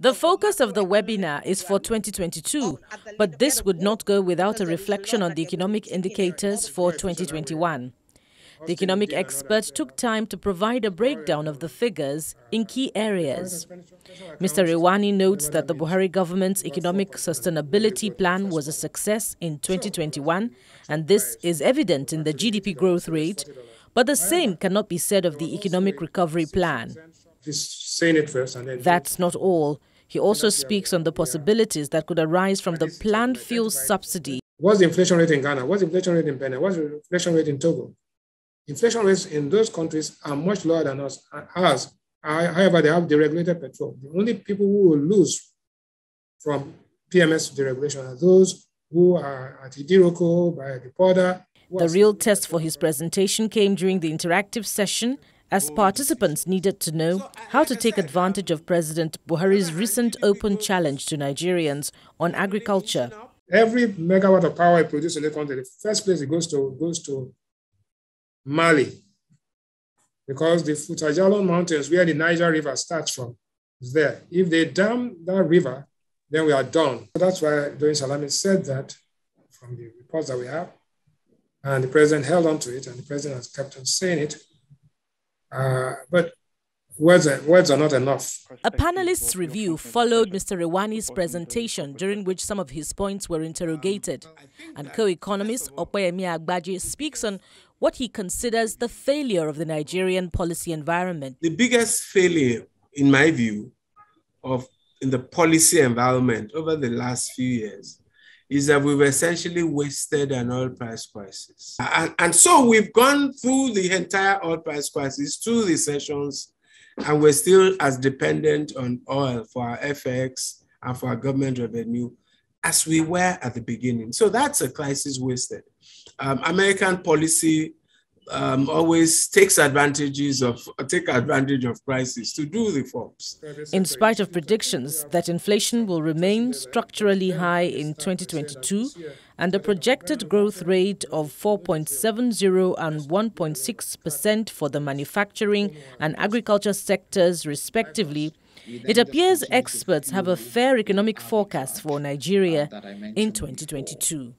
The focus of the webinar is for 2022, but this would not go without a reflection on the economic indicators for 2021. The economic expert took time to provide a breakdown of the figures in key areas. Mr. Rewane notes that the Buhari government's economic sustainability plan was a success in 2021, and this is evident in the GDP growth rate, but the same cannot be said of the economic recovery plan. That's not all. He also speaks on the possibilities that could arise from the planned fuel subsidy. What's the inflation rate in Ghana? What's the inflation rate in Benin? What's the inflation rate in Togo? Inflation rates in those countries are much lower than us. Uh, ours, however, they have deregulated petrol. The only people who will lose from PMS deregulation are those who are at Idiroko, by the border. The real test for his presentation came during the interactive session as participants needed to know how to take advantage of President Buhari's recent open challenge to Nigerians on agriculture. Every megawatt of power produced in the country, the first place it goes to goes to Mali, because the Fouta Djallon Mountains, where the Niger River starts from, is there. If they dam that river, then we are done. So that's why Doyin Salami said that from the reports that we have. And the president held on to it, and the president has kept on saying it. Uh, but words are, words are not enough. A panelist's review followed Mr. Rewane's presentation, during which some of his points were interrogated. And co-economist Opeyemi Agbaje speaks on what he considers the failure of the Nigerian policy environment. The biggest failure, in my view, of in the policy environment over the last few years is that we've essentially wasted an oil price crisis. And, and so we've gone through the entire oil price crisis, two recessions, and we're still as dependent on oil for our FX and for our government revenue as we were at the beginning. So that's a crisis wasted. Um, American policy um, always takes advantages of take advantage of crisis to do reforms. In spite of predictions that inflation will remain structurally high in 2022 and a projected growth rate of 4.70 and 1.6 percent for the manufacturing and agriculture sectors, respectively. It appears experts have a fair economic forecast for Nigeria in 2022.